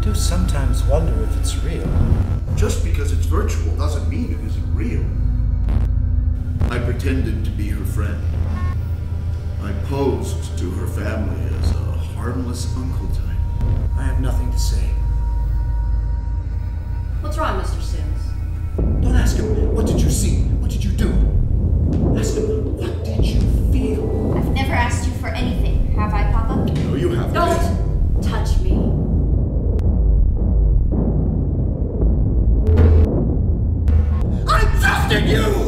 do sometimes wonder if it's real. Just because it's virtual doesn't mean it isn't real. I pretended to be her friend. I posed to her family as a harmless uncle type. I have nothing to say. What's wrong, Mr. Sims? Don't ask him, what did you see? What did you do? Ask him, what did you feel? I've never asked you for anything, have I, Papa? No, you haven't. Don't touch me. you.